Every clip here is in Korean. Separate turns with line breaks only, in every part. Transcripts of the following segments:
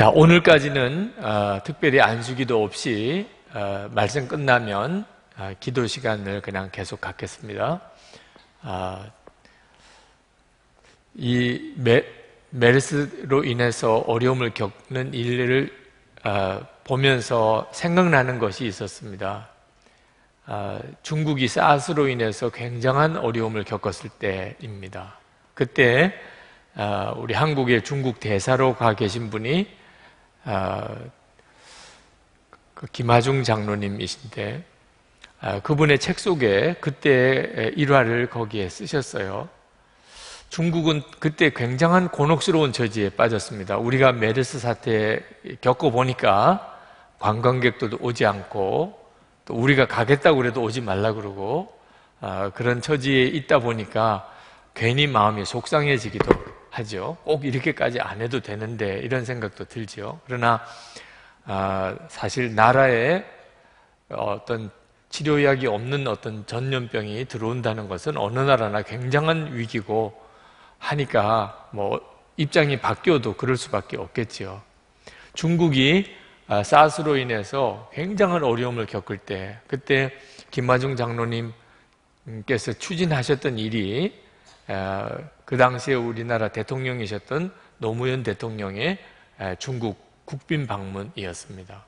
자, 오늘까지는 어, 특별히 안수기도 없이 어, 말씀 끝나면 어, 기도 시간을 그냥 계속 갖겠습니다. 아, 이 메, 메르스로 인해서 어려움을 겪는 일을 어, 보면서 생각나는 것이 있었습니다. 어, 중국이 사스로 인해서 굉장한 어려움을 겪었을 때입니다. 그때 어, 우리 한국의 중국 대사로 가 계신 분이 아, 그 김하중 장로님이신데 아, 그분의 책 속에 그때 일화를 거기에 쓰셨어요. 중국은 그때 굉장한 곤혹스러운 처지에 빠졌습니다. 우리가 메르스 사태 겪어보니까 관광객들도 오지 않고 또 우리가 가겠다고 그래도 오지 말라 그러고 아, 그런 처지에 있다 보니까 괜히 마음이 속상해지기도 하죠. 꼭 이렇게까지 안 해도 되는데 이런 생각도 들죠. 그러나 아, 사실 나라에 어떤 치료약이 없는 어떤 전염병이 들어온다는 것은 어느 나라나 굉장한 위기고 하니까 뭐 입장이 바뀌어도 그럴 수밖에 없겠지요. 중국이 아, 사스로 인해서 굉장한 어려움을 겪을 때 그때 김마중 장로님께서 추진하셨던 일이 그 당시에 우리나라 대통령이셨던 노무현 대통령의 중국 국빈 방문이었습니다.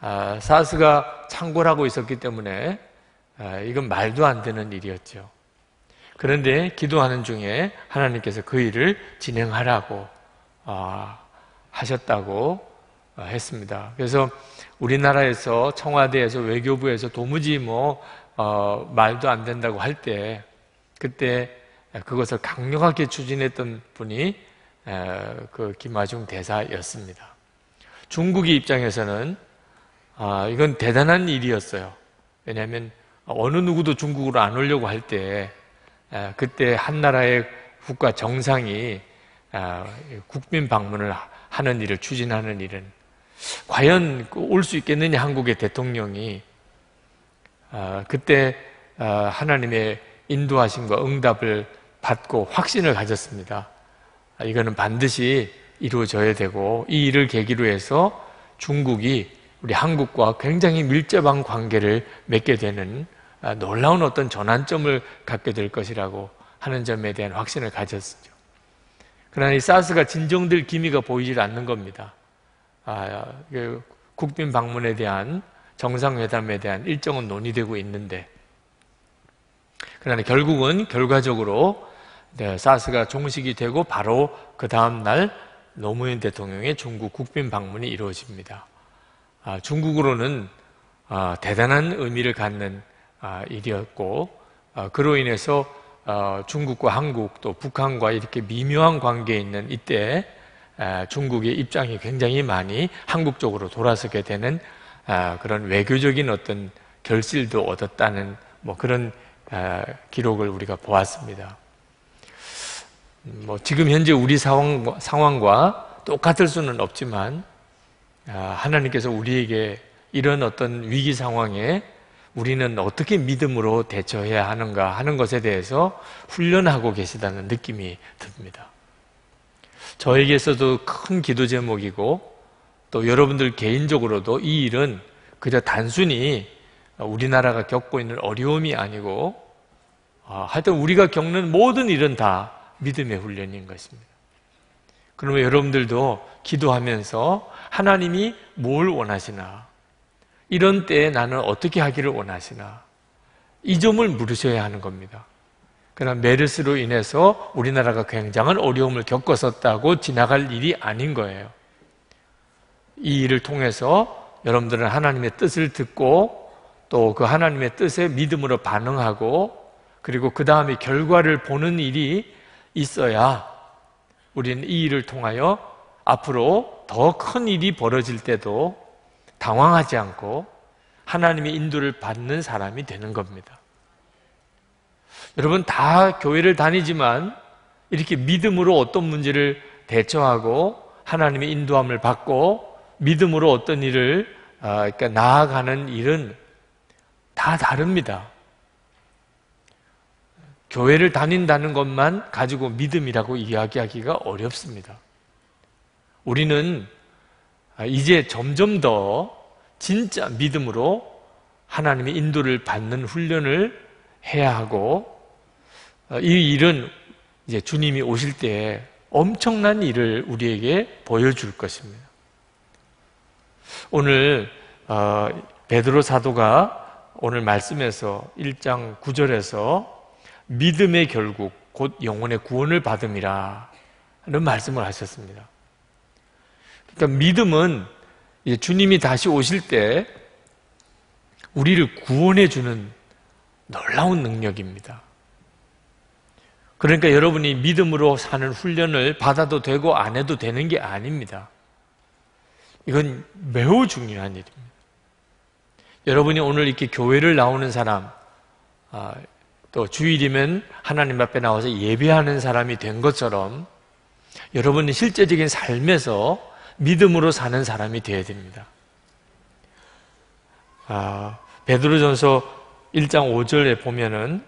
아, 사스가 창궐하고 있었기 때문에 이건 말도 안 되는 일이었죠. 그런데 기도하는 중에 하나님께서 그 일을 진행하라고 아, 하셨다고 했습니다. 그래서 우리나라에서 청와대에서 외교부에서 도무지 뭐 어, 말도 안 된다고 할 때 그때 그것을 강력하게 추진했던 분이 그 김하중 대사였습니다. 중국의 입장에서는 아, 이건 대단한 일이었어요. 왜냐하면 어느 누구도 중국으로 안 오려고 할 때 그때 한 나라의 국가 정상이 아, 국민 방문을 하는 일을 추진하는 일은 과연 올 수 있겠느냐 한국의 대통령이 아, 그때 하나님의 인도하심과 응답을 받고 확신을 가졌습니다. 아, 이거는 반드시 이루어져야 되고 이 일을 계기로 해서 중국이 우리 한국과 굉장히 밀접한 관계를 맺게 되는 아, 놀라운 어떤 전환점을 갖게 될 것이라고 하는 점에 대한 확신을 가졌죠. 그러나 이 사스가 진정될 기미가 보이질 않는 겁니다. 아, 그 국빈 방문에 대한 정상회담에 대한 일정은 논의되고 있는데 그러나 결국은 결과적으로 네, 사스가 종식이 되고 바로 그 다음 날 노무현 대통령의 중국 국빈 방문이 이루어집니다. 아, 중국으로는 아, 대단한 의미를 갖는 아, 일이었고 아, 그로 인해서 어, 중국과 한국 또 북한과 이렇게 미묘한 관계에 있는 이때 아, 중국의 입장이 굉장히 많이 한국 쪽으로 돌아서게 되는 아, 그런 외교적인 어떤 결실도 얻었다는 뭐 그런 기록을 우리가 보았습니다. 뭐 지금 현재 우리 상황, 상황과 똑같을 수는 없지만 아, 하나님께서 우리에게 이런 어떤 위기 상황에 우리는 어떻게 믿음으로 대처해야 하는가 하는 것에 대해서 훈련하고 계시다는 느낌이 듭니다. 저에게서도 큰 기도 제목이고 또 여러분들 개인적으로도 이 일은 그저 단순히 우리나라가 겪고 있는 어려움이 아니고 아, 하여튼 우리가 겪는 모든 일은 다 믿음의 훈련인 것입니다. 그러면 여러분들도 기도하면서 하나님이 뭘 원하시나? 이런 때에 나는 어떻게 하기를 원하시나? 이 점을 물으셔야 하는 겁니다. 그러나 메르스로 인해서 우리나라가 굉장한 어려움을 겪었었다고 지나갈 일이 아닌 거예요. 이 일을 통해서 여러분들은 하나님의 뜻을 듣고 또 그 하나님의 뜻에 믿음으로 반응하고 그리고 그 다음에 결과를 보는 일이 있어야 우리는 이 일을 통하여 앞으로 더 큰 일이 벌어질 때도 당황하지 않고 하나님의 인도를 받는 사람이 되는 겁니다. 여러분 다 교회를 다니지만 이렇게 믿음으로 어떤 문제를 대처하고 하나님의 인도함을 받고 믿음으로 어떤 일을 아, 그러니까 나아가는 일은 다 다릅니다. 교회를 다닌다는 것만 가지고 믿음이라고 이야기하기가 어렵습니다. 우리는 아, 이제 점점 더 진짜 믿음으로 하나님의 인도를 받는 훈련을 해야 하고 어, 이 일은 이제 주님이 오실 때 엄청난 일을 우리에게 보여줄 것입니다. 오늘 어, 베드로 사도가 오늘 말씀에서 1장 9절에서 믿음의 결국 곧 영혼의 구원을 받음이라 는 말씀을 하셨습니다. 그러니까 믿음은 주님이 다시 오실 때 우리를 구원해 주는 놀라운 능력입니다. 그러니까 여러분이 믿음으로 사는 훈련을 받아도 되고 안 해도 되는 게 아닙니다. 이건 매우 중요한 일입니다. 여러분이 오늘 이렇게 교회를 나오는 사람, 아, 또 주일이면 하나님 앞에 나와서 예배하는 사람이 된 것처럼 여러분이 실제적인 삶에서 믿음으로 사는 사람이 되어야 됩니다. 아, 베드로전서 1장 5절에 보면은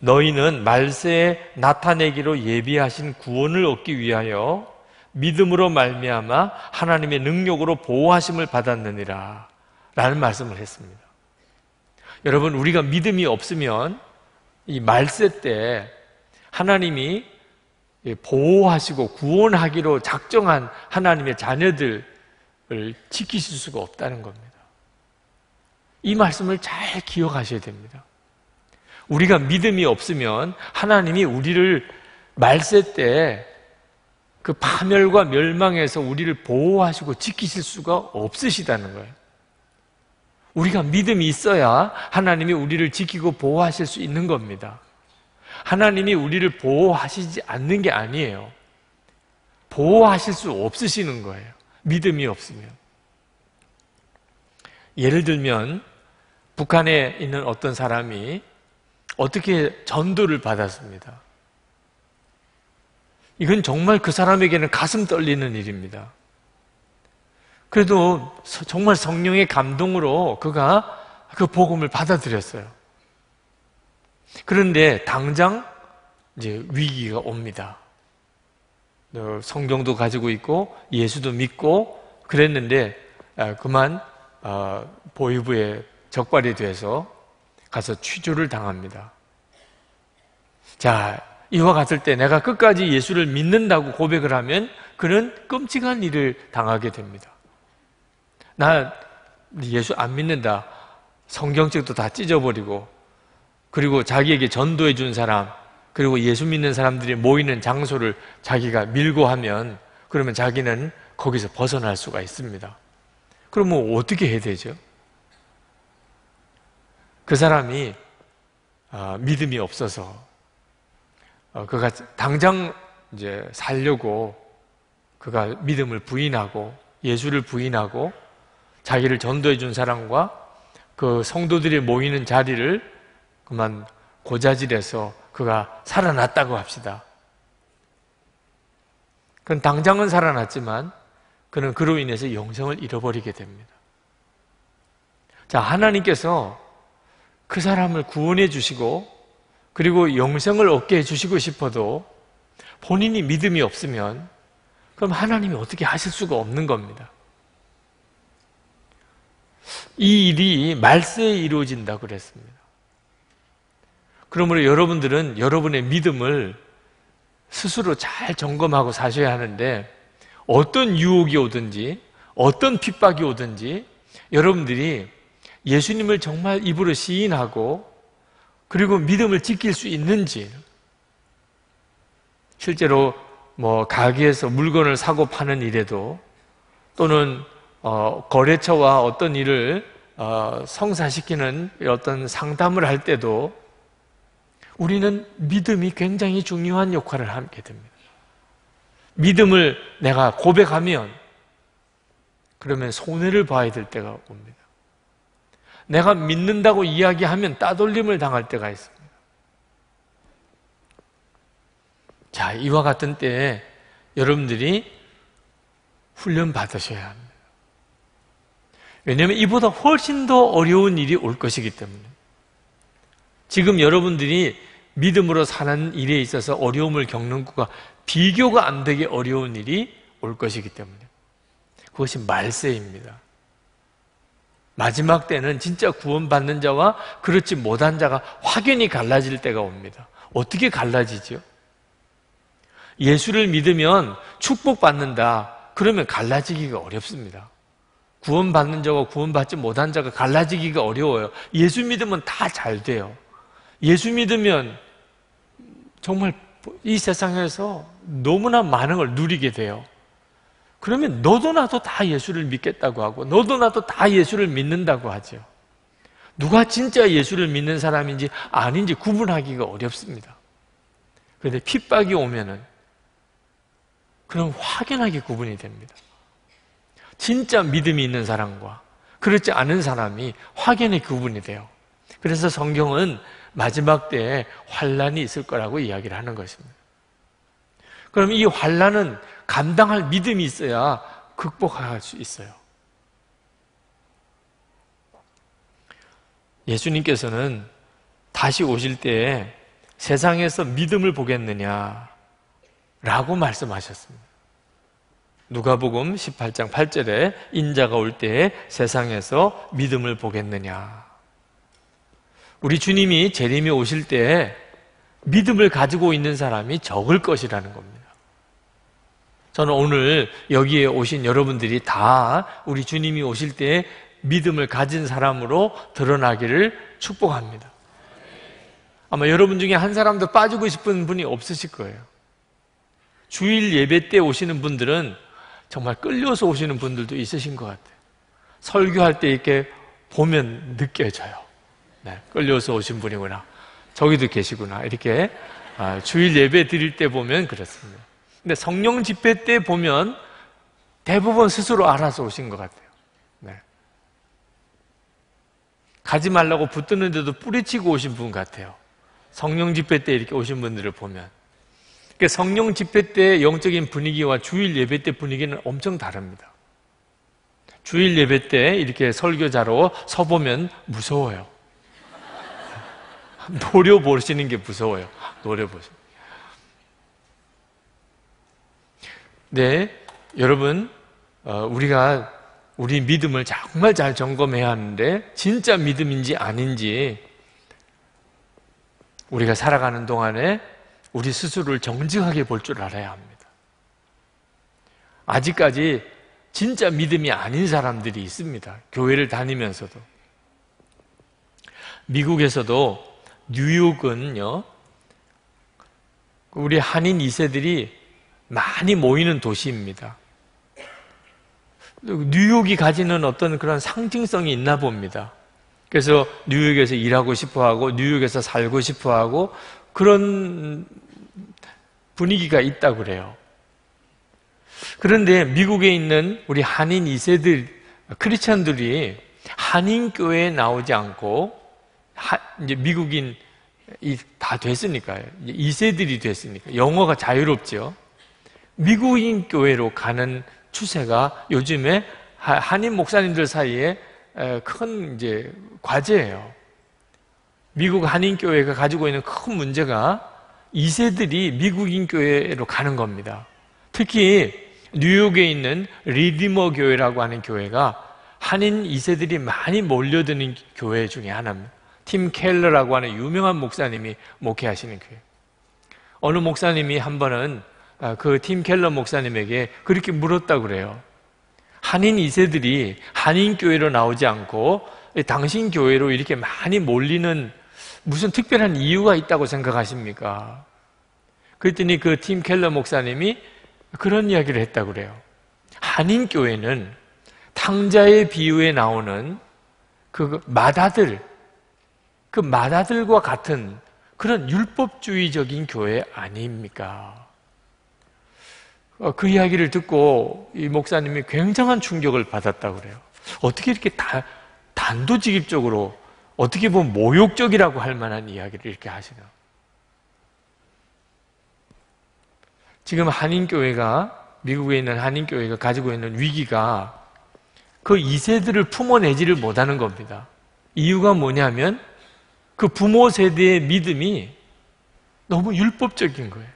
너희는 말세에 나타내기로 예비하신 구원을 얻기 위하여 믿음으로 말미암아 하나님의 능력으로 보호하심을 받았느니라 라는 말씀을 했습니다. 여러분 우리가 믿음이 없으면 이 말세 때 하나님이 보호하시고 구원하기로 작정한 하나님의 자녀들을 지키실 수가 없다는 겁니다. 이 말씀을 잘 기억하셔야 됩니다. 우리가 믿음이 없으면 하나님이 우리를 말세 때 그 파멸과 멸망에서 우리를 보호하시고 지키실 수가 없으시다는 거예요. 우리가 믿음이 있어야 하나님이 우리를 지키고 보호하실 수 있는 겁니다. 하나님이 우리를 보호하시지 않는 게 아니에요. 보호하실 수 없으시는 거예요. 믿음이 없으면. 예를 들면, 북한에 있는 어떤 사람이 어떻게 전도를 받았습니다. 이건 정말 그 사람에게는 가슴 떨리는 일입니다. 그래도 정말 성령의 감동으로 그가 그 복음을 받아들였어요. 그런데 당장 이제 위기가 옵니다. 성경도 가지고 있고 예수도 믿고 그랬는데 아, 그만 아, 보이부에 적발이 돼서 가서 취조를 당합니다. 자, 이와 같을 때 내가 끝까지 예수를 믿는다고 고백을 하면 그는 끔찍한 일을 당하게 됩니다. 나 예수 안 믿는다. 성경책도 다 찢어버리고 그리고 자기에게 전도해 준 사람 그리고 예수 믿는 사람들이 모이는 장소를 자기가 밀고 하면 그러면 자기는 거기서 벗어날 수가 있습니다. 그러면 어떻게 해야 되죠? 그 사람이 아, 믿음이 없어서 어, 그가 당장 이제 살려고 그가 믿음을 부인하고 예수를 부인하고 자기를 전도해 준 사람과 그 성도들이 모이는 자리를 그만 고자질해서 그가 살아났다고 합시다. 그건 당장은 살아났지만 그는 그로 인해서 영생을 잃어버리게 됩니다. 자, 하나님께서 그 사람을 구원해 주시고 그리고 영생을 얻게 해 주시고 싶어도 본인이 믿음이 없으면 그럼 하나님이 어떻게 하실 수가 없는 겁니다. 이 일이 말세에 이루어진다 그랬습니다. 그러므로 여러분들은 여러분의 믿음을 스스로 잘 점검하고 사셔야 하는데 어떤 유혹이 오든지 어떤 핍박이 오든지 여러분들이 예수님을 정말 입으로 시인하고 그리고 믿음을 지킬 수 있는지 실제로 뭐 가게에서 물건을 사고 파는 일에도 또는 어, 거래처와 어떤 일을 어, 성사시키는 어떤 상담을 할 때도 우리는 믿음이 굉장히 중요한 역할을 하게 됩니다. 믿음을 내가 고백하면 그러면 손해를 봐야 될 때가 옵니다. 내가 믿는다고 이야기하면 따돌림을 당할 때가 있습니다. 자, 이와 같은 때에 여러분들이 훈련 받으셔야 합니다. 왜냐하면 이보다 훨씬 더 어려운 일이 올 것이기 때문에. 지금 여러분들이 믿음으로 사는 일에 있어서 어려움을 겪는 것과 비교가 안 되게 어려운 일이 올 것이기 때문에. 그것이 말세입니다. 마지막 때는 진짜 구원받는 자와 그렇지 못한 자가 확연히 갈라질 때가 옵니다. 어떻게 갈라지죠? 예수를 믿으면 축복받는다. 그러면 갈라지기가 어렵습니다. 구원받는 자와 구원받지 못한 자가 갈라지기가 어려워요. 예수 믿으면 다 잘 돼요. 예수 믿으면 정말 이 세상에서 너무나 많은 걸 누리게 돼요. 그러면 너도 나도 다 예수를 믿겠다고 하고 너도 나도 다 예수를 믿는다고 하죠. 누가 진짜 예수를 믿는 사람인지 아닌지 구분하기가 어렵습니다. 그런데 핍박이 오면은 그럼 확연하게 구분이 됩니다. 진짜 믿음이 있는 사람과 그렇지 않은 사람이 확연히 구분이 돼요. 그래서 성경은 마지막 때에 환란이 있을 거라고 이야기를 하는 것입니다. 그럼 이 환란은 감당할 믿음이 있어야 극복할 수 있어요. 예수님께서는 다시 오실 때에 세상에서 믿음을 보겠느냐 라고 말씀하셨습니다. 누가복음 18장 8절에 인자가 올 때에 세상에서 믿음을 보겠느냐. 우리 주님이 재림이 오실 때에 믿음을 가지고 있는 사람이 적을 것이라는 겁니다. 저는 오늘 여기에 오신 여러분들이 다 우리 주님이 오실 때 믿음을 가진 사람으로 드러나기를 축복합니다. 아마 여러분 중에 한 사람도 빠지고 싶은 분이 없으실 거예요. 주일 예배 때 오시는 분들은 정말 끌려서 오시는 분들도 있으신 것 같아요. 설교할 때 이렇게 보면 느껴져요. 네, 끌려서 오신 분이구나. 저기도 계시구나. 이렇게 아, 주일 예배 드릴 때 보면 그렇습니다. 근데 성령 집회 때 보면 대부분 스스로 알아서 오신 것 같아요. 네. 가지 말라고 붙드는데도 뿌리치고 오신 분 같아요. 성령 집회 때 이렇게 오신 분들을 보면. 그러니까 성령 집회 때 영적인 분위기와 주일 예배 때 분위기는 엄청 다릅니다. 주일 예배 때 이렇게 설교자로 서보면 무서워요. 노려보시는 게 무서워요. 노려보시 네, 여러분, 어, 우리가 우리 믿음을 정말 잘 점검해야 하는데 진짜 믿음인지 아닌지 우리가 살아가는 동안에 우리 스스로를 정직하게 볼 줄 알아야 합니다. 아직까지 진짜 믿음이 아닌 사람들이 있습니다. 교회를 다니면서도. 미국에서도 뉴욕은요, 우리 한인 2세들이 많이 모이는 도시입니다. 뉴욕이 가지는 어떤 그런 상징성이 있나 봅니다. 그래서 뉴욕에서 일하고 싶어 하고, 뉴욕에서 살고 싶어 하고, 그런 분위기가 있다고 그래요. 그런데 미국에 있는 우리 한인 2세들, 크리스천들이 한인 교회에 나오지 않고, 미국인이 다 됐으니까요. 2세들이 됐으니까. 영어가 자유롭죠. 미국인 교회로 가는 추세가 요즘에 한인 목사님들 사이에 큰 이제 과제예요. 미국 한인 교회가 가지고 있는 큰 문제가 2세들이 미국인 교회로 가는 겁니다. 특히 뉴욕에 있는 리디머 교회라고 하는 교회가 한인 2세들이 많이 몰려드는 교회 중에 하나입니다. 팀 켈러라고 하는 유명한 목사님이 목회하시는 교회. 어느 목사님이 한 번은 아, 그팀 켈러 목사님에게 그렇게 물었다 그래요. 한인 2세들이 한인 교회로 나오지 않고 당신 교회로 이렇게 많이 몰리는 무슨 특별한 이유가 있다고 생각하십니까? 그랬더니 그 팀 켈러 목사님이 그런 이야기를 했다고 그래요. 한인 교회는 탕자의 비유에 나오는 그 마다들, 그 마다들과 같은 그런 율법주의적인 교회 아닙니까? 어, 그 이야기를 듣고 이 목사님이 굉장한 충격을 받았다고 그래요. 어떻게 이렇게 다, 단도직입적으로 어떻게 보면 모욕적이라고 할 만한 이야기를 이렇게 하시나. 지금 한인교회가, 미국에 있는 한인교회가 가지고 있는 위기가 그 2세들을 품어내지를 못하는 겁니다. 이유가 뭐냐면 그 부모 세대의 믿음이 너무 율법적인 거예요.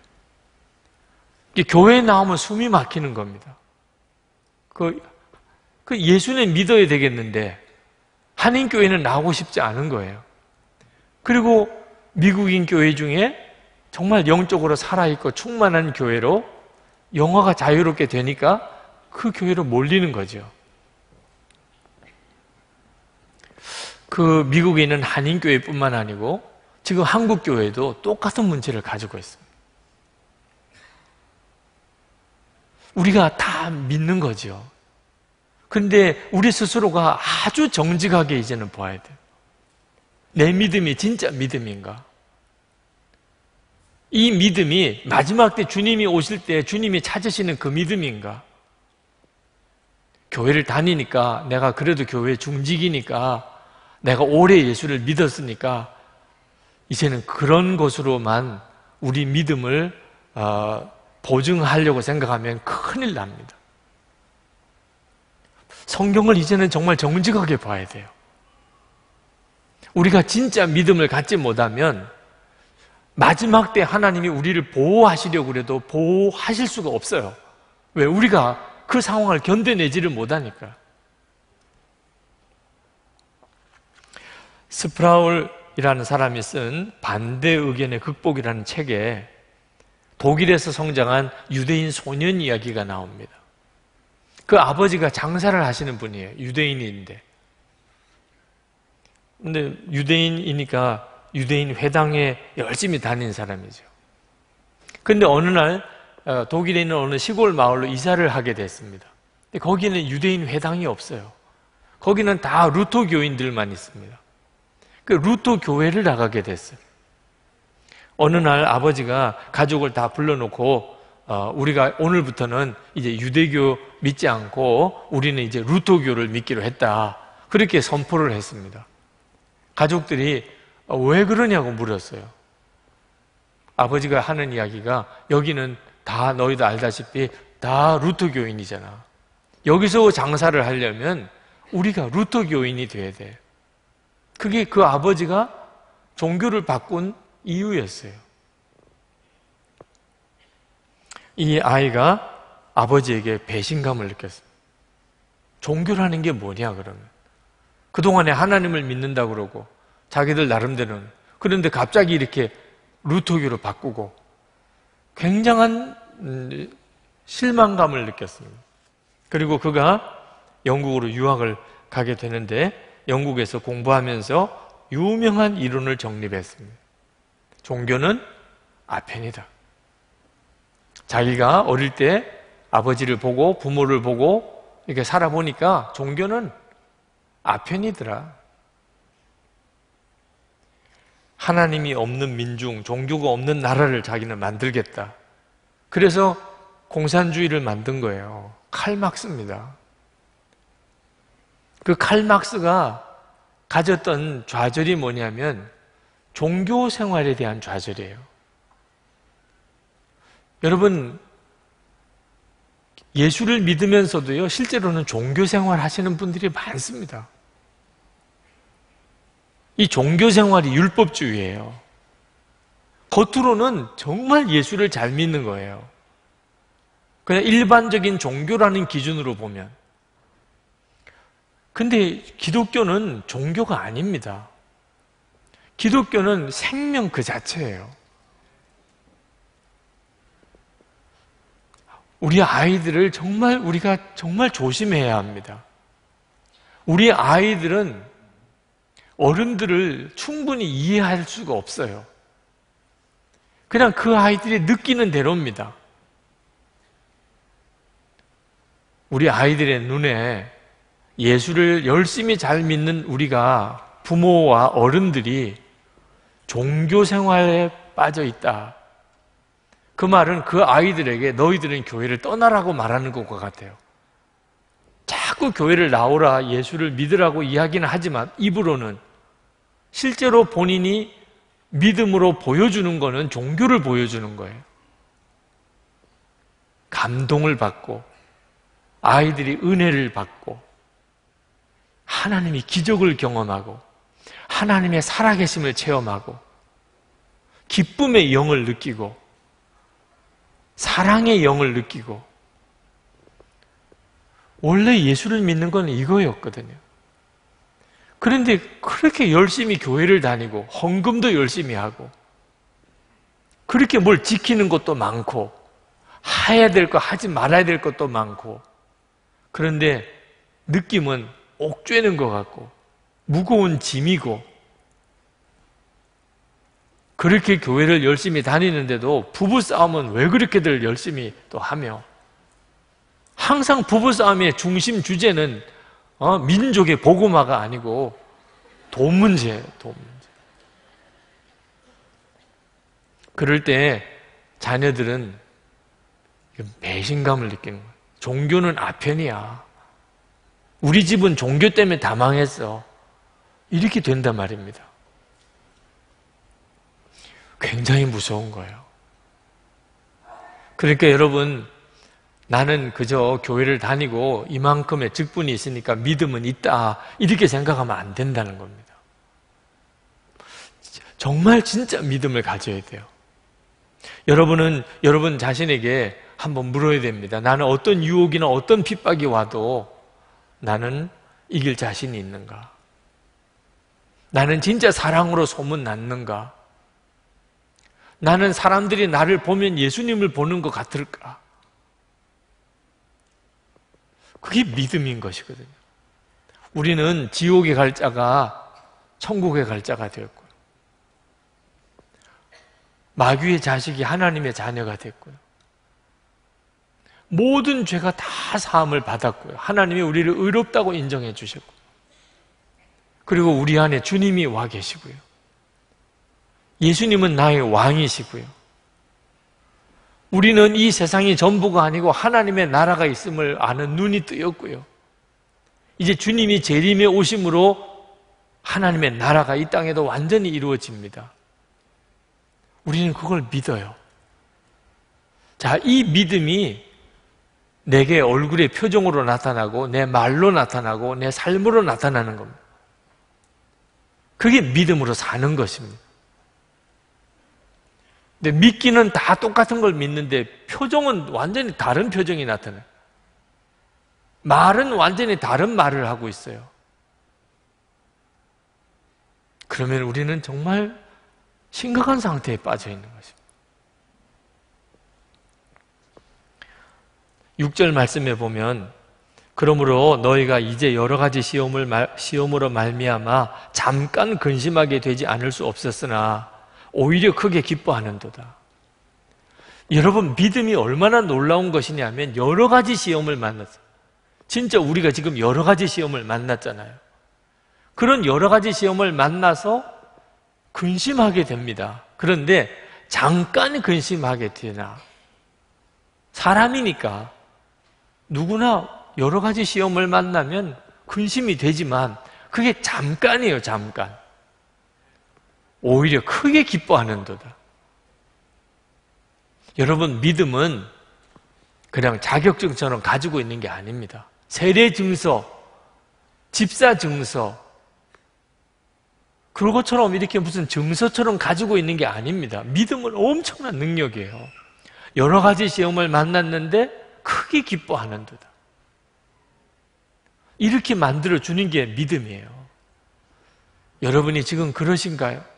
교회에 나오면 숨이 막히는 겁니다. 그 그 예수는 믿어야 되겠는데 한인 교회는 나오고 싶지 않은 거예요. 그리고 미국인 교회 중에 정말 영적으로 살아있고 충만한 교회로 영화가 자유롭게 되니까 그 교회로 몰리는 거죠. 그 미국에 있는 한인교회뿐만 아니고 지금 한국교회도 똑같은 문제를 가지고 있습니다. 우리가 다 믿는 거죠. 근데 우리 스스로가 아주 정직하게 이제는 봐야 돼요. 내 믿음이 진짜 믿음인가? 이 믿음이 마지막 때 주님이 오실 때 주님이 찾으시는 그 믿음인가? 교회를 다니니까 내가 그래도 교회 중직이니까 내가 오래 예수를 믿었으니까 이제는 그런 것으로만 우리 믿음을 어, 보증하려고 생각하면 큰일 납니다. 성경을 이제는 정말 정직하게 봐야 돼요. 우리가 진짜 믿음을 갖지 못하면 마지막 때 하나님이 우리를 보호하시려고 그래도 보호하실 수가 없어요. 왜? 우리가 그 상황을 견뎌내지를 못하니까. 스프라울이라는 사람이 쓴 반대 의견의 극복이라는 책에 독일에서 성장한 유대인 소년 이야기가 나옵니다. 그 아버지가 장사를 하시는 분이에요. 유대인인데. 근데 유대인이니까 유대인 회당에 열심히 다닌 사람이죠. 근데 어느 날 어, 독일에 있는 어느 시골 마을로 이사를 하게 됐습니다. 거기는 유대인 회당이 없어요. 거기는 다 루터 교인들만 있습니다. 그 루터 교회를 나가게 됐어요. 어느 날 아버지가 가족을 다 불러놓고 어, 우리가 오늘부터는 이제 유대교 믿지 않고 우리는 이제 루터교를 믿기로 했다. 그렇게 선포를 했습니다. 가족들이 어, 왜 그러냐고 물었어요. 아버지가 하는 이야기가 여기는 다 너희도 알다시피 다 루터 교인이잖아. 여기서 장사를 하려면 우리가 루터 교인이 돼야 돼. 그게 그 아버지가 종교를 바꾼 이유였어요. 이 아이가 아버지에게 배신감을 느꼈습니다. 종교라는 게 뭐냐, 그러면. 그동안에 하나님을 믿는다 그러고, 자기들 나름대로는. 그런데 갑자기 이렇게 루터교로 바꾸고, 굉장한 음, 실망감을 느꼈습니다. 그리고 그가 영국으로 유학을 가게 되는데, 영국에서 공부하면서 유명한 이론을 정립했습니다. 종교는 아편이다. 자기가 어릴 때 아버지를 보고 부모를 보고 이렇게 살아보니까 종교는 아편이더라. 하나님이 없는 민중, 종교가 없는 나라를 자기는 만들겠다. 그래서 공산주의를 만든 거예요. 칼막스입니다. 그 칼막스가 가졌던 좌절이 뭐냐면 종교 생활에 대한 좌절이에요. 여러분, 예수를 믿으면서도요, 실제로는 종교 생활 하시는 분들이 많습니다. 이 종교 생활이 율법주의예요. 겉으로는 정말 예수를 잘 믿는 거예요. 그냥 일반적인 종교라는 기준으로 보면. 근데 기독교는 종교가 아닙니다. 기독교는 생명 그 자체예요. 우리 아이들을 정말 우리가 정말 조심해야 합니다. 우리 아이들은 어른들을 충분히 이해할 수가 없어요. 그냥 그 아이들이 느끼는 대로입니다. 우리 아이들의 눈에 예수를 열심히 잘 믿는 우리가 부모와 어른들이 종교 생활에 빠져 있다. 그 말은 그 아이들에게 너희들은 교회를 떠나라고 말하는 것과 같아요. 자꾸 교회를 나오라, 예수를 믿으라고 이야기는 하지만 입으로는 실제로 본인이 믿음으로 보여주는 것은 종교를 보여주는 거예요. 감동을 받고 아이들이 은혜를 받고 하나님이 기적을 경험하고 하나님의 살아계심을 체험하고 기쁨의 영을 느끼고 사랑의 영을 느끼고 원래 예수를 믿는 건 이거였거든요. 그런데 그렇게 열심히 교회를 다니고 헌금도 열심히 하고 그렇게 뭘 지키는 것도 많고 해야 될 거 하지 말아야 될 것도 많고 그런데 느낌은 옥죄는 것 같고 무거운 짐이고 그렇게 교회를 열심히 다니는데도 부부싸움은 왜 그렇게들 열심히 또 하며 항상 부부싸움의 중심 주제는 어, 민족의 보고마가 아니고 돈 문제예요, 돈 문제. 그럴 때 자녀들은 배신감을 느끼는 거예요. 종교는 아편이야. 우리 집은 종교 때문에 다 망했어. 이렇게 된단 말입니다. 굉장히 무서운 거예요. 그러니까 여러분, 나는 그저 교회를 다니고 이만큼의 직분이 있으니까 믿음은 있다. 이렇게 생각하면 안 된다는 겁니다. 정말 진짜 믿음을 가져야 돼요. 여러분은 여러분 자신에게 한번 물어야 됩니다. 나는 어떤 유혹이나 어떤 핍박이 와도 나는 이길 자신이 있는가? 나는 진짜 사랑으로 소문 났는가? 나는 사람들이 나를 보면 예수님을 보는 것 같을까? 그게 믿음인 것이거든요. 우리는 지옥에 갈 자가 천국에 갈 자가 되었고요. 마귀의 자식이 하나님의 자녀가 됐고요. 모든 죄가 다 사함을 받았고요. 하나님이 우리를 의롭다고 인정해 주셨고 그리고 우리 안에 주님이 와 계시고요. 예수님은 나의 왕이시고요. 우리는 이 세상이 전부가 아니고 하나님의 나라가 있음을 아는 눈이 뜨였고요. 이제 주님이 재림에 오심으로 하나님의 나라가 이 땅에도 완전히 이루어집니다. 우리는 그걸 믿어요. 자, 이 믿음이 내게 얼굴의 표정으로 나타나고 내 말로 나타나고 내 삶으로 나타나는 겁니다. 그게 믿음으로 사는 것입니다. 근데 믿기는 다 똑같은 걸 믿는데 표정은 완전히 다른 표정이 나타나요. 말은 완전히 다른 말을 하고 있어요. 그러면 우리는 정말 심각한 상태에 빠져 있는 것입니다. 6절 말씀에 보면 그러므로 너희가 이제 여러 가지 시험을 시험으로 말미암아 잠깐 근심하게 되지 않을 수 없었으나 오히려 크게 기뻐하는도다. 여러분, 믿음이 얼마나 놀라운 것이냐면 여러 가지 시험을 만났어. 진짜 우리가 지금 여러 가지 시험을 만났잖아요. 그런 여러 가지 시험을 만나서 근심하게 됩니다. 그런데 잠깐 근심하게 되나? 사람이니까 누구나 여러 가지 시험을 만나면 근심이 되지만 그게 잠깐이에요, 잠깐. 오히려 크게 기뻐하는도다. 여러분, 믿음은 그냥 자격증처럼 가지고 있는 게 아닙니다. 세례 증서, 집사 증서, 그런 것처럼 이렇게 무슨 증서처럼 가지고 있는 게 아닙니다. 믿음은 엄청난 능력이에요. 여러 가지 시험을 만났는데 크게 기뻐하는도다. 이렇게 만들어 주는 게 믿음이에요. 여러분이 지금 그러신가요?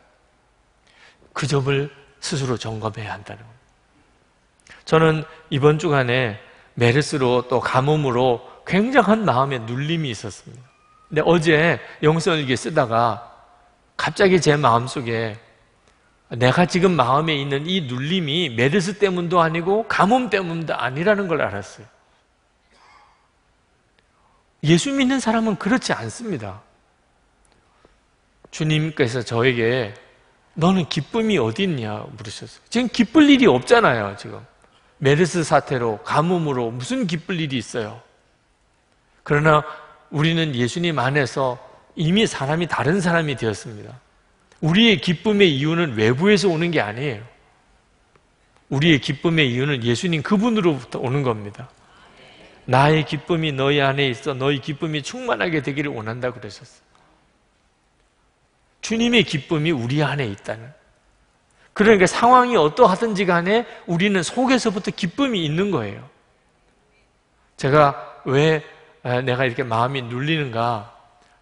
그 점을 스스로 점검해야 한다는 겁니다. 저는 이번 주간에 메르스로 또 가뭄으로 굉장한 마음의 눌림이 있었습니다. 근데 어제 영성일기 쓰다가 갑자기 제 마음속에 내가 지금 마음에 있는 이 눌림이 메르스 때문도 아니고 가뭄 때문도 아니라는 걸 알았어요. 예수 믿는 사람은 그렇지 않습니다. 주님께서 저에게 너는 기쁨이 어디 있냐 물으셨어요. 지금 기쁠 일이 없잖아요, 지금. 메르스 사태로, 가뭄으로 무슨 기쁠 일이 있어요. 그러나 우리는 예수님 안에서 이미 사람이 다른 사람이 되었습니다. 우리의 기쁨의 이유는 외부에서 오는 게 아니에요. 우리의 기쁨의 이유는 예수님 그분으로부터 오는 겁니다. 나의 기쁨이 너희 안에 있어 너희 기쁨이 충만하게 되기를 원한다 그러셨어요. 주님의 기쁨이 우리 안에 있다는. 그러니까 상황이 어떠하든지 간에 우리는 속에서부터 기쁨이 있는 거예요. 제가 왜 내가 이렇게 마음이 눌리는가?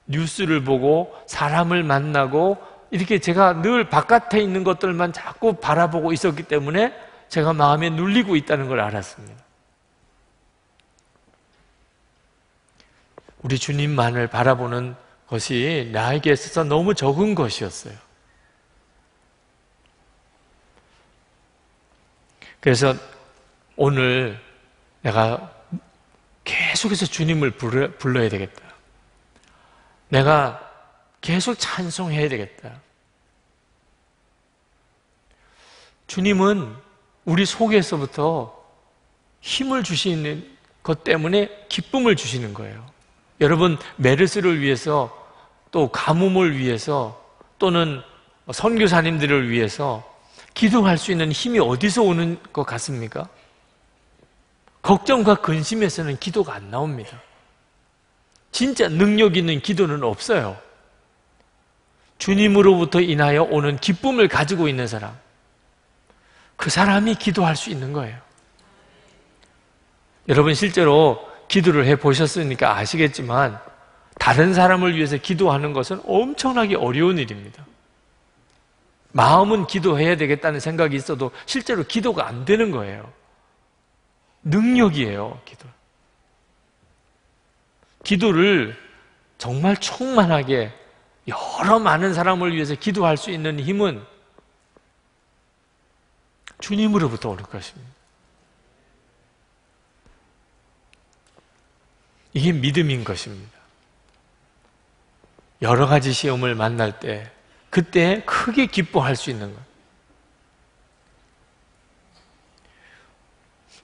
뉴스를 보고 사람을 만나고 이렇게 제가 늘 바깥에 있는 것들만 자꾸 바라보고 있었기 때문에 제가 마음에 눌리고 있다는 걸 알았습니다. 우리 주님만을 바라보는 것이 나에게 있어서 너무 적은 것이었어요. 그래서 오늘 내가 계속해서 주님을 불러, 야 되겠다. 내가 계속 찬송해야 되겠다. 주님은 우리 속에서부터 힘을 주시는 것 때문에 기쁨을 주시는 거예요. 여러분, 메르스를 위해서 또 가뭄을 위해서 또는 선교사님들을 위해서 기도할 수 있는 힘이 어디서 오는 것 같습니까? 걱정과 근심에서는 기도가 안 나옵니다. 진짜 능력 있는 기도는 없어요. 주님으로부터 인하여 오는 기쁨을 가지고 있는 사람. 그 사람이 기도할 수 있는 거예요. 여러분 실제로 기도를 해 보셨으니까 아시겠지만 다른 사람을 위해서 기도하는 것은 엄청나게 어려운 일입니다. 마음은 기도해야 되겠다는 생각이 있어도 실제로 기도가 안 되는 거예요. 능력이에요, 기도. 기도를 정말 충만하게 여러 많은 사람을 위해서 기도할 수 있는 힘은 주님으로부터 오는 것입니다. 이게 믿음인 것입니다. 여러 가지 시험을 만날 때, 그때 크게 기뻐할 수 있는 것.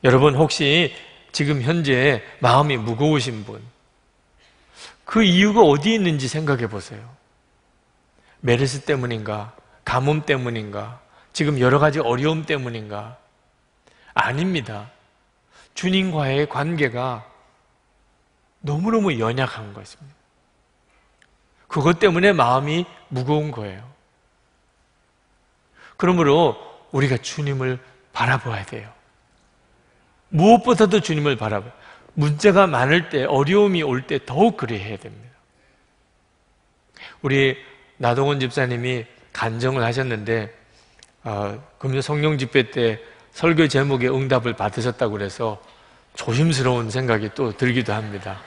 여러분, 혹시 지금 현재 마음이 무거우신 분, 그 이유가 어디에 있는지 생각해 보세요. 메르스 때문인가? 가뭄 때문인가? 지금 여러 가지 어려움 때문인가? 아닙니다. 주님과의 관계가 너무너무 연약한 것입니다. 그것 때문에 마음이 무거운 거예요. 그러므로 우리가 주님을 바라봐야 돼요. 무엇보다도 주님을 바라봐. 문제가 많을 때, 어려움이 올 때 더욱 그래 해야 됩니다. 우리 나동원 집사님이 간정을 하셨는데, 어, 금요 성령 집회 때 설교 제목에 응답을 받으셨다고 그래서 조심스러운 생각이 또 들기도 합니다.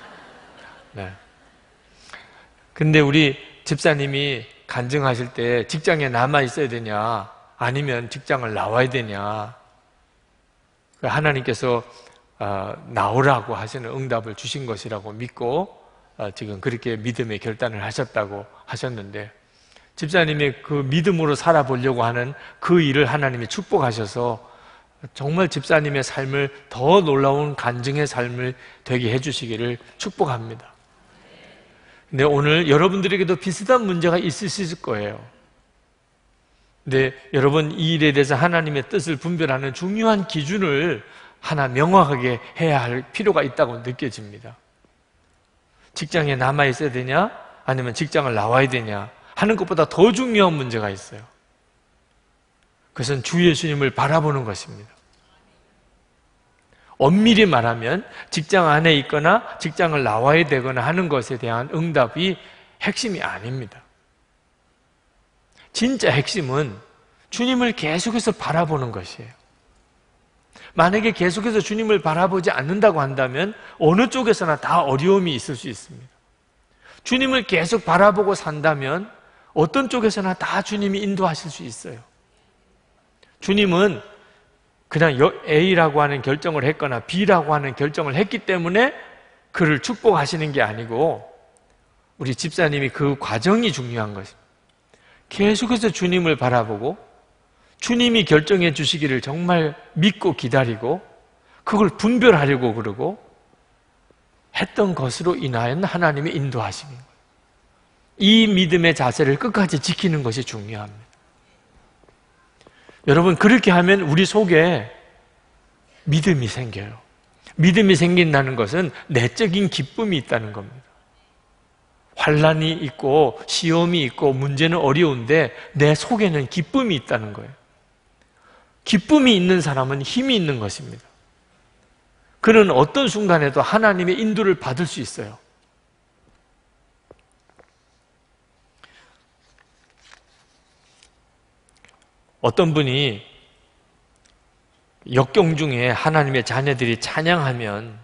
네. 근데 우리 집사님이 간증하실 때 직장에 남아 있어야 되냐, 아니면 직장을 나와야 되냐. 그 하나님께서 어, 나오라고 하시는 응답을 주신 것이라고 믿고 어, 지금 그렇게 믿음의 결단을 하셨다고 하셨는데 집사님이 그 믿음으로 살아보려고 하는 그 일을 하나님이 축복하셔서 정말 집사님의 삶을 더 놀라운 간증의 삶을 되게 해주시기를 축복합니다. 근데 오늘 여러분들에게도 비슷한 문제가 있을 수 있을 거예요. 근데 여러분 이 일에 대해서 하나님의 뜻을 분별하는 중요한 기준을 하나 명확하게 해야 할 필요가 있다고 느껴집니다. 직장에 남아 있어야 되냐? 아니면 직장을 나와야 되냐? 하는 것보다 더 중요한 문제가 있어요. 그것은 주 예수님을 바라보는 것입니다. 엄밀히 말하면 직장 안에 있거나 직장을 나와야 되거나 하는 것에 대한 응답이 핵심이 아닙니다. 진짜 핵심은 주님을 계속해서 바라보는 것이에요. 만약에 계속해서 주님을 바라보지 않는다고 한다면 어느 쪽에서나 다 어려움이 있을 수 있습니다. 주님을 계속 바라보고 산다면 어떤 쪽에서나 다 주님이 인도하실 수 있어요. 주님은 그냥 A라고 하는 결정을 했거나 B라고 하는 결정을 했기 때문에 그를 축복하시는 게 아니고 우리 집사님이 그 과정이 중요한 것입니다. 계속해서 주님을 바라보고 주님이 결정해 주시기를 정말 믿고 기다리고 그걸 분별하려고 그러고 했던 것으로 인하여 하나님의 인도하심인 거예요. 이 믿음의 자세를 끝까지 지키는 것이 중요합니다. 여러분, 그렇게 하면 우리 속에 믿음이 생겨요. 믿음이 생긴다는 것은 내적인 기쁨이 있다는 겁니다. 환란이 있고 시험이 있고 문제는 어려운데 내 속에는 기쁨이 있다는 거예요. 기쁨이 있는 사람은 힘이 있는 것입니다. 그는 어떤 순간에도 하나님의 인도를 받을 수 있어요. 어떤 분이 역경 중에 하나님의 자녀들이 찬양하면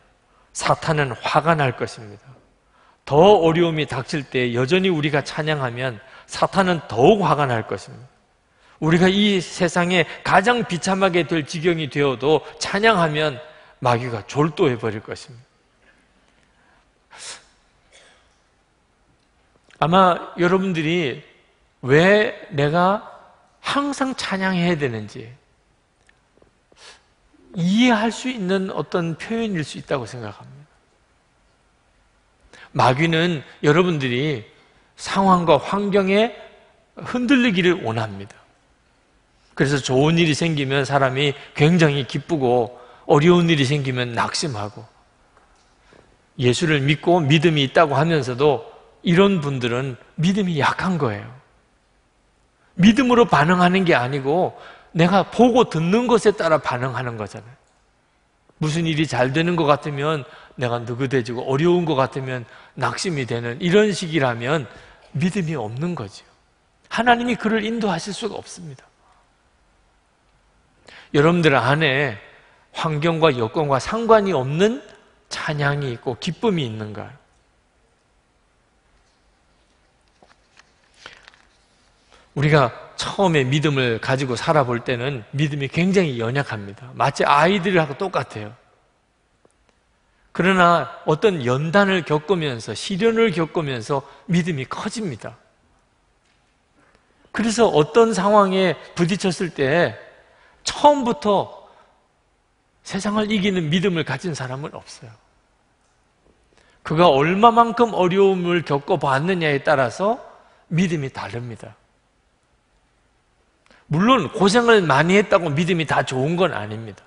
사탄은 화가 날 것입니다. 더 어려움이 닥칠 때 여전히 우리가 찬양하면 사탄은 더욱 화가 날 것입니다. 우리가 이 세상에 가장 비참하게 될 지경이 되어도 찬양하면 마귀가 졸도해 버릴 것입니다. 아마 여러분들이 왜 내가 항상 찬양해야 되는지 이해할 수 있는 어떤 표현일 수 있다고 생각합니다. 마귀는 여러분들이 상황과 환경에 흔들리기를 원합니다. 그래서 좋은 일이 생기면 사람이 굉장히 기쁘고 어려운 일이 생기면 낙심하고 예수를 믿고 믿음이 있다고 하면서도 이런 분들은 믿음이 약한 거예요. 믿음으로 반응하는 게 아니고 내가 보고 듣는 것에 따라 반응하는 거잖아요. 무슨 일이 잘 되는 것 같으면 내가 느긋해지고 어려운 것 같으면 낙심이 되는 이런 식이라면 믿음이 없는 거죠. 하나님이 그를 인도하실 수가 없습니다. 여러분들 안에 환경과 여건과 상관이 없는 찬양이 있고 기쁨이 있는가? 우리가 처음에 믿음을 가지고 살아볼 때는 믿음이 굉장히 연약합니다. 마치 아이들하고 똑같아요. 그러나 어떤 연단을 겪으면서, 시련을 겪으면서 믿음이 커집니다. 그래서 어떤 상황에 부딪혔을 때 처음부터 세상을 이기는 믿음을 가진 사람은 없어요. 그가 얼마만큼 어려움을 겪어봤느냐에 따라서 믿음이 다릅니다. 물론 고생을 많이 했다고 믿음이 다 좋은 건 아닙니다.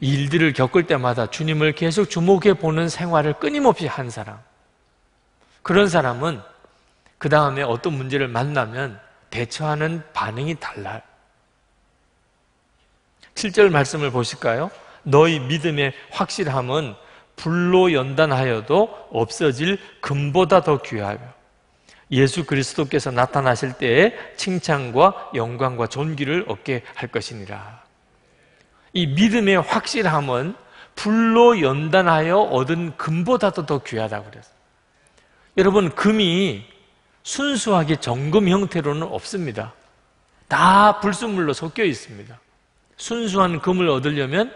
일들을 겪을 때마다 주님을 계속 주목해 보는 생활을 끊임없이 한 사람. 그런 사람은 그 다음에 어떤 문제를 만나면 대처하는 반응이 달라요. 7절 말씀을 보실까요? 너희 믿음의 확실함은 불로 연단하여도 없어질 금보다 더 귀하여 예수 그리스도께서 나타나실 때에 칭찬과 영광과 존귀를 얻게 할 것이니라. 이 믿음의 확실함은 불로 연단하여 얻은 금보다도 더 귀하다고 그랬어요. 여러분, 금이 순수하게 정금 형태로는 없습니다. 다 불순물로 섞여 있습니다. 순수한 금을 얻으려면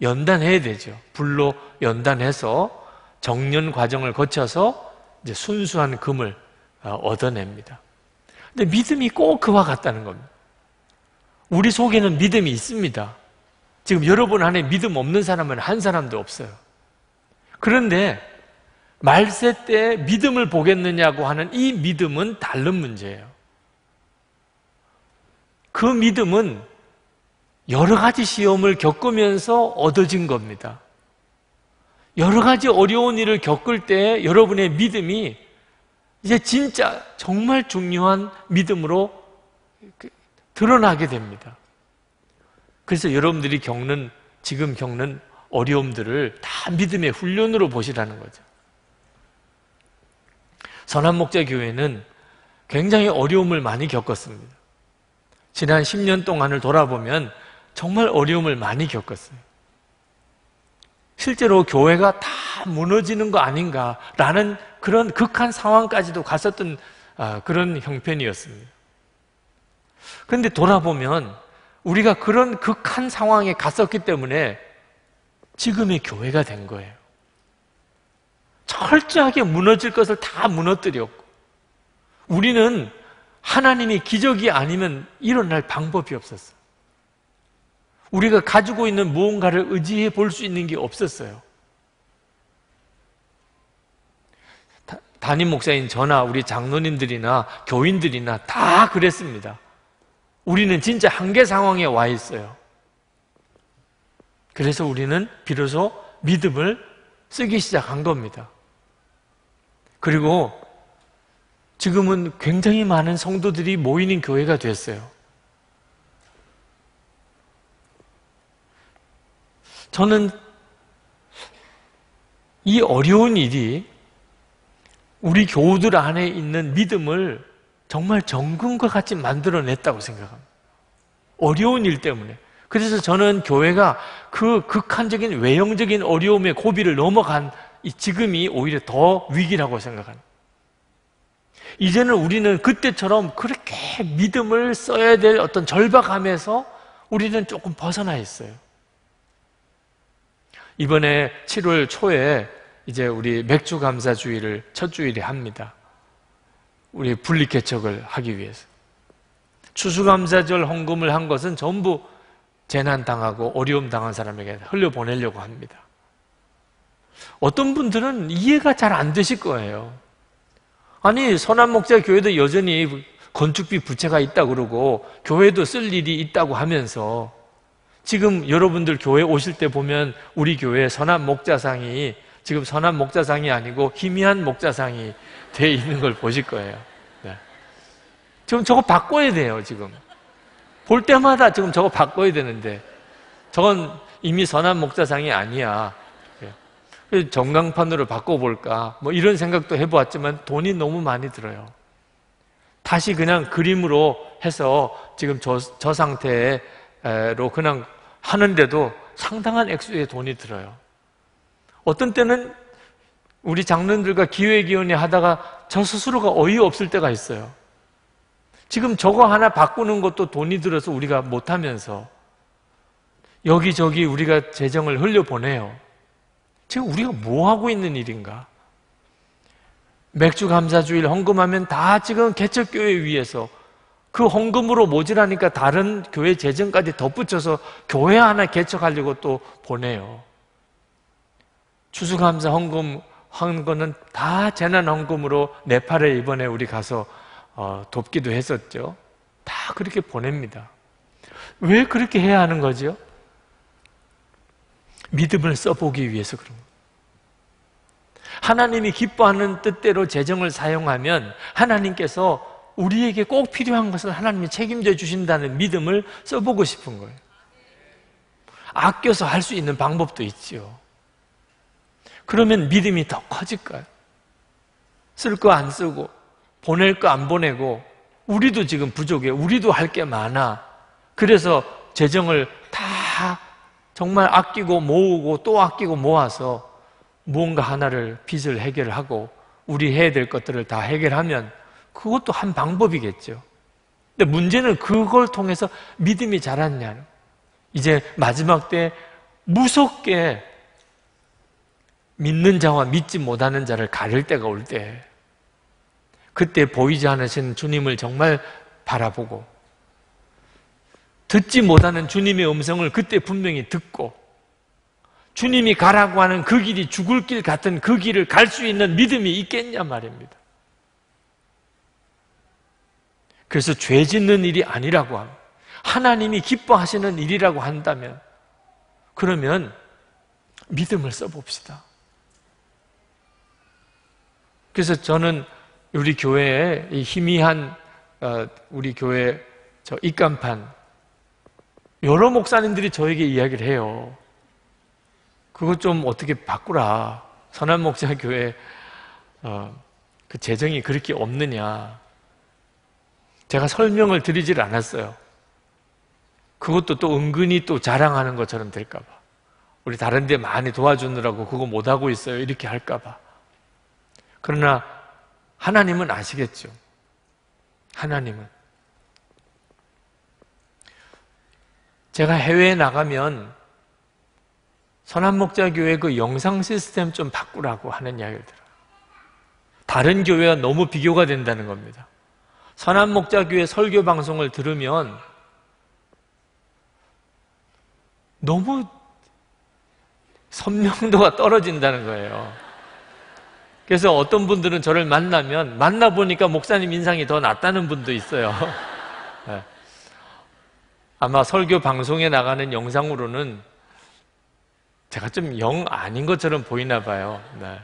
연단해야 되죠. 불로 연단해서 정년 과정을 거쳐서 이제 순수한 금을 어, 얻어냅니다. 근데 믿음이 꼭 그와 같다는 겁니다. 우리 속에는 믿음이 있습니다. 지금 여러분 안에 믿음 없는 사람은 한 사람도 없어요. 그런데 말세 때 믿음을 보겠느냐고 하는 이 믿음은 다른 문제예요. 그 믿음은 여러 가지 시험을 겪으면서 얻어진 겁니다. 여러 가지 어려운 일을 겪을 때 여러분의 믿음이 이제 진짜 정말 중요한 믿음으로 드러나게 됩니다. 그래서 여러분들이 겪는, 지금 겪는 어려움들을 다 믿음의 훈련으로 보시라는 거죠. 선한 목자 교회는 굉장히 어려움을 많이 겪었습니다. 지난 10년 동안을 돌아보면 정말 어려움을 많이 겪었어요. 실제로 교회가 다 무너지는 거 아닌가라는 그런 극한 상황까지도 갔었던 아, 그런 형편이었습니다. 그런데 돌아보면 우리가 그런 극한 상황에 갔었기 때문에 지금의 교회가 된 거예요. 철저하게 무너질 것을 다 무너뜨렸고 우리는 하나님이 기적이 아니면 일어날 방법이 없었어요. 우리가 가지고 있는 무언가를 의지해 볼 수 있는 게 없었어요. 담임 목사인 저나 우리 장로님들이나 교인들이나 다 그랬습니다. 우리는 진짜 한계 상황에 와 있어요. 그래서 우리는 비로소 믿음을 쓰기 시작한 겁니다. 그리고 지금은 굉장히 많은 성도들이 모이는 교회가 됐어요. 저는 이 어려운 일이 우리 교우들 안에 있는 믿음을 정말 정금과 같이 만들어냈다고 생각합니다. 어려운 일 때문에. 그래서 저는 교회가 그 극한적인 외형적인 어려움의 고비를 넘어간 지금이 오히려 더 위기라고 생각합니다. 이제는 우리는 그때처럼 그렇게 믿음을 써야 될 어떤 절박함에서 우리는 조금 벗어나 있어요. 이번에 7월 초에 이제 우리 맥주 감사 주일을 첫 주일에 합니다. 우리 분리 개척을 하기 위해서. 추수감사절 헌금을 한 것은 전부 재난 당하고 어려움 당한 사람에게 흘려 보내려고 합니다. 어떤 분들은 이해가 잘 안 되실 거예요. 아니 선한 목자 교회도 여전히 건축비 부채가 있다 그러고 교회도 쓸 일이 있다고 하면서 지금 여러분들 교회 오실 때 보면 우리 교회 선한 목자상이 지금 선한 목자상이 아니고 희미한 목자상이 돼 있는 걸 보실 거예요. 네. 지금 저거 바꿔야 돼요, 지금. 볼 때마다 지금 저거 바꿔야 되는데 저건 이미 선한 목자상이 아니야. 전광판으로 바꿔볼까? 뭐 이런 생각도 해보았지만 돈이 너무 많이 들어요. 다시 그냥 그림으로 해서 지금 저, 저 상태로 그냥 하는데도 상당한 액수의 돈이 들어요. 어떤 때는 우리 장로들과 기획위원회 하다가 저 스스로가 어이없을 때가 있어요. 지금 저거 하나 바꾸는 것도 돈이 들어서 우리가 못하면서 여기저기 우리가 재정을 흘려보내요. 지금 우리가 뭐 하고 있는 일인가? 맥주 감사주일 헌금하면 다 지금 개척교회 위해서 그 헌금으로 모자라니까 다른 교회 재정까지 덧붙여서 교회 하나 개척하려고 또 보내요. 추수감사 헌금 한 거는 다 재난 헌금으로 네팔에 이번에 우리 가서 어, 돕기도 했었죠. 다 그렇게 보냅니다. 왜 그렇게 해야 하는 거죠? 믿음을 써보기 위해서 그런 거예요. 하나님이 기뻐하는 뜻대로 재정을 사용하면 하나님께서 우리에게 꼭 필요한 것을 하나님이 책임져 주신다는 믿음을 써보고 싶은 거예요. 아껴서 할 수 있는 방법도 있지요. 그러면 믿음이 더 커질까요? 쓸 거 안 쓰고, 보낼 거 안 보내고, 우리도 지금 부족해. 우리도 할 게 많아. 그래서 재정을 다 정말 아끼고 모으고 또 아끼고 모아서 무언가 하나를 빚을 해결하고 우리 해야 될 것들을 다 해결하면 그것도 한 방법이겠죠. 근데 문제는 그걸 통해서 믿음이 자랐냐. 이제 마지막 때 무섭게 믿는 자와 믿지 못하는 자를 가릴 때가 올 때, 그때 보이지 않으신 주님을 정말 바라보고 듣지 못하는 주님의 음성을 그때 분명히 듣고 주님이 가라고 하는 그 길이 죽을 길 같은 그 길을 갈 수 있는 믿음이 있겠냐 말입니다. 그래서 죄 짓는 일이 아니라고 하고 하나님이 기뻐하시는 일이라고 한다면 그러면 믿음을 써봅시다. 그래서 저는 우리 교회에 이 희미한 어, 우리 교회 저 입간판 여러 목사님들이 저에게 이야기를 해요. 그것 좀 어떻게 바꾸라. 선한 목자 교회 어, 그 재정이 그렇게 없느냐. 제가 설명을 드리질 않았어요. 그것도 또 은근히 또 자랑하는 것처럼 될까봐. 우리 다른 데 많이 도와주느라고 그거 못하고 있어요. 이렇게 할까봐. 그러나 하나님은 아시겠죠. 하나님은. 제가 해외에 나가면 선한 목자 교회 그 영상 시스템 좀 바꾸라고 하는 이야기를 들어요. 다른 교회와 너무 비교가 된다는 겁니다. 선한 목자 교회 설교 방송을 들으면 너무 선명도가 떨어진다는 거예요. 그래서 어떤 분들은 저를 만나면 만나보니까 목사님 인상이 더 낫다는 분도 있어요. 네. 아마 설교 방송에 나가는 영상으로는 제가 좀 영 아닌 것처럼 보이나 봐요. 네.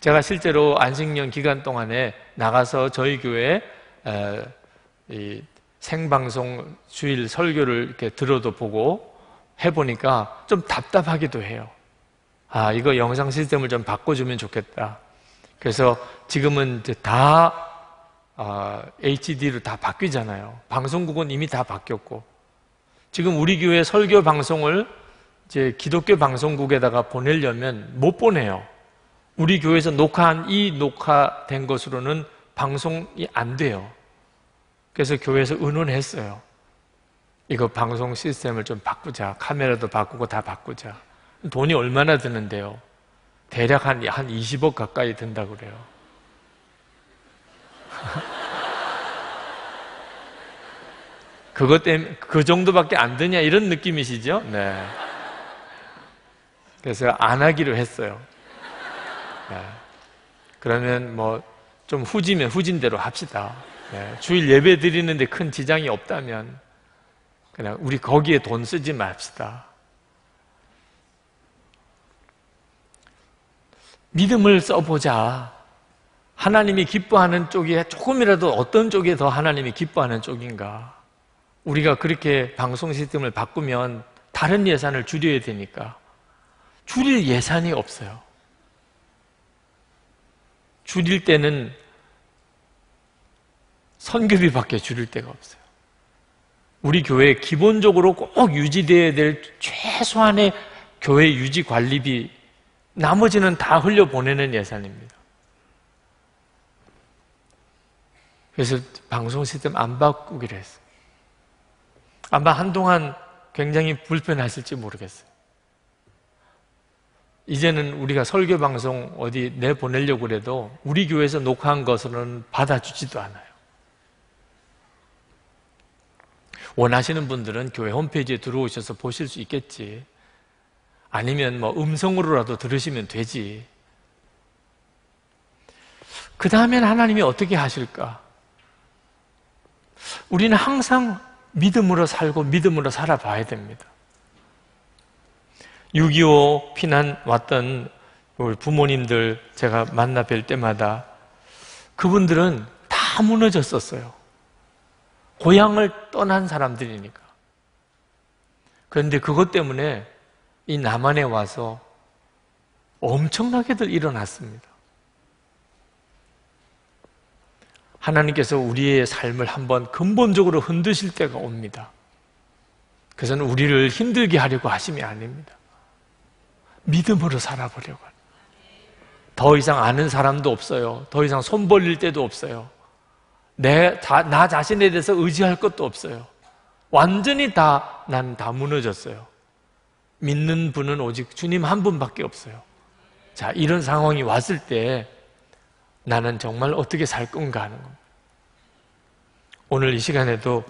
제가 실제로 안식년 기간 동안에 나가서 저희 교회 생방송 주일 설교를 이렇게 들어도 보고 해보니까 좀 답답하기도 해요. 아, 이거 영상 시스템을 좀 바꿔주면 좋겠다. 그래서 지금은 다 아, HD로 다 바뀌잖아요. 방송국은 이미 다 바뀌었고 지금 우리 교회 설교 방송을 이제 기독교 방송국에다가 보내려면 못 보내요. 우리 교회에서 녹화한 이 녹화된 것으로는 방송이 안 돼요. 그래서 교회에서 의논했어요. 이거 방송 시스템을 좀 바꾸자. 카메라도 바꾸고 다 바꾸자. 돈이 얼마나 드는데요? 대략 한, 한 20억 가까이 든다고 그래요. 그것 때문에 그 정도밖에 안 드냐 이런 느낌이시죠? 네. 그래서 안 하기로 했어요. 네. 그러면 뭐 좀 후지면 후진대로 합시다. 네. 주일 예배 드리는데 큰 지장이 없다면 그냥 우리 거기에 돈 쓰지 맙시다. 믿음을 써보자. 하나님이 기뻐하는 쪽에 조금이라도 어떤 쪽에 더 하나님이 기뻐하는 쪽인가. 우리가 그렇게 방송 시스템을 바꾸면 다른 예산을 줄여야 되니까 줄일 예산이 없어요. 줄일 때는 선교비밖에 줄일 데가 없어요. 우리 교회 기본적으로 꼭 유지되어야 될 최소한의 교회 유지 관리비 나머지는 다 흘려 보내는 예산입니다. 그래서 방송 시스템 안 바꾸기로 했어요. 아마 한동안 굉장히 불편하실지 모르겠어요. 이제는 우리가 설교 방송 어디 내보내려고 그래도 우리 교회에서 녹화한 것은 받아주지도 않아요. 원하시는 분들은 교회 홈페이지에 들어오셔서 보실 수 있겠지. 아니면 뭐 음성으로라도 들으시면 되지. 그 다음엔 하나님이 어떻게 하실까? 우리는 항상 믿음으로 살고 믿음으로 살아봐야 됩니다. 6.25 피난 왔던 우리 부모님들 제가 만나 뵐 때마다 그분들은 다 무너졌었어요. 고향을 떠난 사람들이니까. 그런데 그것 때문에 이 남한에 와서 엄청나게들 일어났습니다. 하나님께서 우리의 삶을 한번 근본적으로 흔드실 때가 옵니다. 그래서는 우리를 힘들게 하려고 하심이 아닙니다. 믿음으로 살아보려고. 더 이상 아는 사람도 없어요. 더 이상 손 벌릴 때도 없어요. 내, 자, 나 자신에 대해서 의지할 것도 없어요. 완전히 다, 난 다 무너졌어요. 믿는 분은 오직 주님 한 분밖에 없어요. 자, 이런 상황이 왔을 때 나는 정말 어떻게 살 건가 하는 겁니다. 오늘 이 시간에도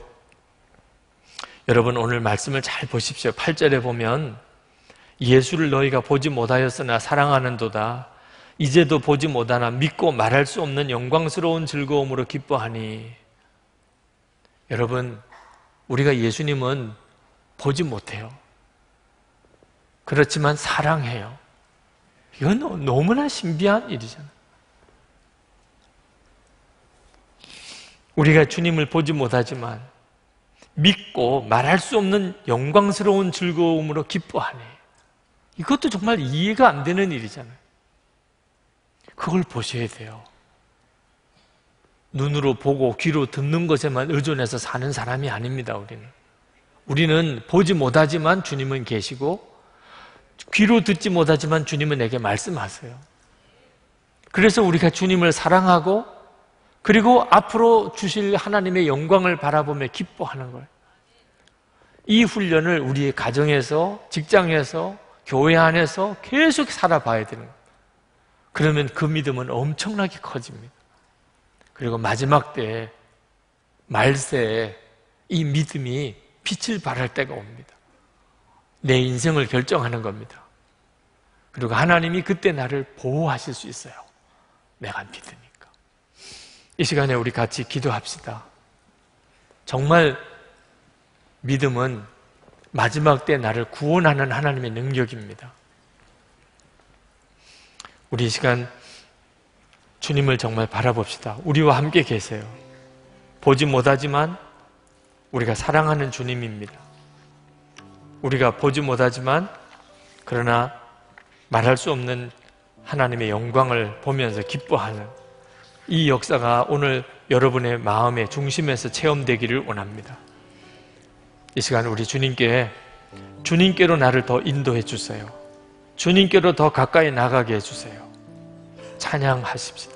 여러분 오늘 말씀을 잘 보십시오. 8절에 보면 예수를 너희가 보지 못하였으나 사랑하는도다. 이제도 보지 못하나 믿고 말할 수 없는 영광스러운 즐거움으로 기뻐하니 여러분 우리가 예수님은 보지 못해요. 그렇지만 사랑해요. 이건 너무나 신비한 일이잖아요. 우리가 주님을 보지 못하지만 믿고 말할 수 없는 영광스러운 즐거움으로 기뻐하네. 이것도 정말 이해가 안 되는 일이잖아요. 그걸 보셔야 돼요. 눈으로 보고 귀로 듣는 것에만 의존해서 사는 사람이 아닙니다, 우리는. 우리는 보지 못하지만 주님은 계시고, 귀로 듣지 못하지만 주님은 내게 말씀하세요. 그래서 우리가 주님을 사랑하고 그리고 앞으로 주실 하나님의 영광을 바라보며 기뻐하는 거예요. 이 훈련을 우리의 가정에서, 직장에서, 교회 안에서 계속 살아봐야 되는 거예요. 그러면 그 믿음은 엄청나게 커집니다. 그리고 마지막 때, 말세에 이 믿음이 빛을 발할 때가 옵니다. 내 인생을 결정하는 겁니다. 그리고 하나님이 그때 나를 보호하실 수 있어요. 내가 믿으니. 이 시간에 우리 같이 기도합시다. 정말 믿음은 마지막 때 나를 구원하는 하나님의 능력입니다. 우리 이 시간 주님을 정말 바라봅시다. 우리와 함께 계세요. 보지 못하지만 우리가 사랑하는 주님입니다. 우리가 보지 못하지만 그러나 말할 수 없는 하나님의 영광을 보면서 기뻐하는 이 역사가 오늘 여러분의 마음의 중심에서 체험되기를 원합니다. 이 시간 우리 주님께 주님께로 나를 더 인도해 주세요. 주님께로 더 가까이 나가게 해 주세요. 찬양하십시다.